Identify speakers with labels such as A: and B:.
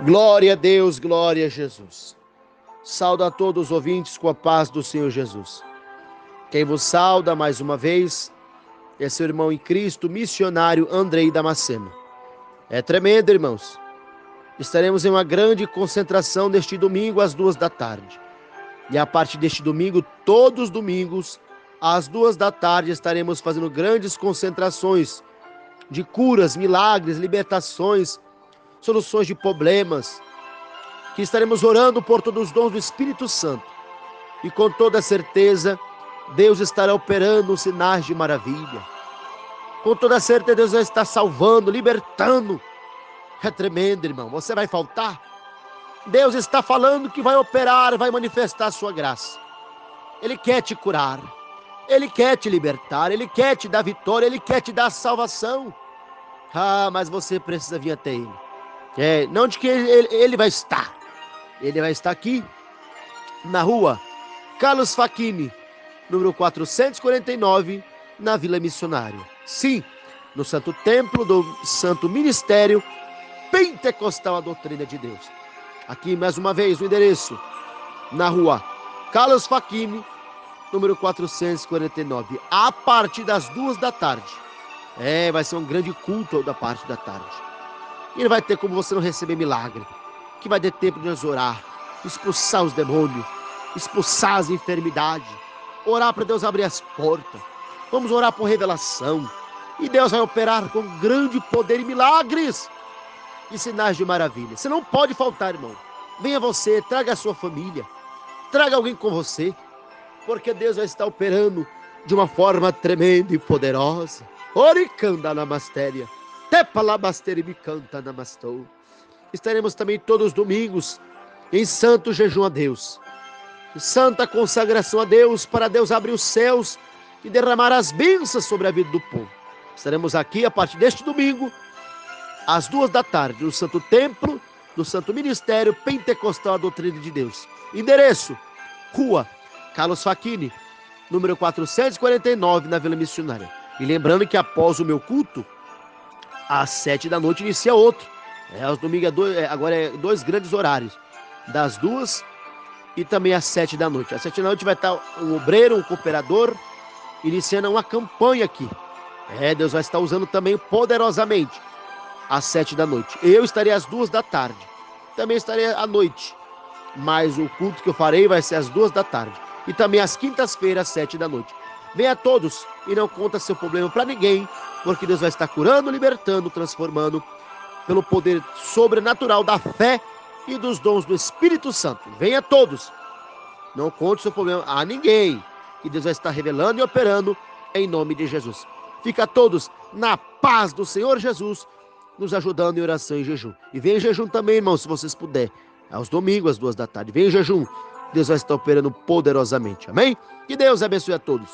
A: Glória a Deus, glória a Jesus. Sauda a todos os ouvintes com a paz do Senhor Jesus. Quem vos sauda mais uma vez é seu irmão em Cristo, missionário Andrei Damasceno. É tremendo, irmãos. Estaremos em uma grande concentração neste domingo às duas da tarde. E a partir deste domingo, todos os domingos, às duas da tarde, estaremos fazendo grandes concentrações de curas, milagres, libertações, soluções de problemas, que estaremos orando por todos os dons do Espírito Santo. E com toda certeza, Deus estará operando sinais de maravilha. Com toda certeza, Deus vai estar salvando, libertando. É tremendo, irmão. Você vai faltar? Deus está falando que vai operar, vai manifestar a sua graça. Ele quer te curar. Ele quer te libertar, ele quer te dar vitória, ele quer te dar salvação. Ah, mas você precisa vir até ele. É, não de que ele, ele vai estar. Ele vai estar aqui na rua Carlos Facchini, número 449, na Vila Missionária. Sim, no Santo Templo do Santo Ministério Pentecostal a Doutrina de Deus. Aqui mais uma vez o endereço na rua Carlos Facchini, número 449, a partir das duas da tarde. É, vai ser um grande culto da parte da tarde. E não vai ter como você não receber milagre. Que vai ter tempo de nós orar, expulsar os demônios, expulsar as enfermidades, orar para Deus abrir as portas. Vamos orar por revelação. E Deus vai operar com grande poder e milagres e sinais de maravilha. Você não pode faltar, irmão. Venha você, traga a sua família, traga alguém com você, porque Deus vai estar operando de uma forma tremenda e poderosa. Oricanda namastéria. Tepalabastere me canta namastou. Estaremos também todos os domingos em santo jejum a Deus. Santa consagração a Deus, para Deus abrir os céus e derramar as bênçãos sobre a vida do povo. Estaremos aqui a partir deste domingo, às duas da tarde, no Santo Templo, do Santo Ministério Pentecostal da Doutrina de Deus. Endereço: Rua Carlos Facchini, número 449, na Vila Missionária. E lembrando que após o meu culto, às sete da noite inicia outro. É, aos domingos é dois, é, agora é dois grandes horários. Das duas e também às sete da noite. Às sete da noite vai estar um obreiro, um cooperador, iniciando uma campanha aqui. É, Deus vai estar usando também poderosamente às sete da noite. Eu estarei às duas da tarde. Também estarei à noite. Mas o culto que eu farei vai ser às duas da tarde. E também às quintas-feiras, às sete da noite. Venha a todos e não conta seu problema para ninguém, porque Deus vai estar curando, libertando, transformando pelo poder sobrenatural da fé e dos dons do Espírito Santo. Venha a todos. Não conte seu problema a ninguém, que Deus vai estar revelando e operando em nome de Jesus. Fica a todos na paz do Senhor Jesus, nos ajudando em oração e jejum. E vem em jejum também, irmão, se vocês puderem. Aos domingos, às duas da tarde. Vem em jejum. Deus vai estar operando poderosamente. Amém? Que Deus abençoe a todos.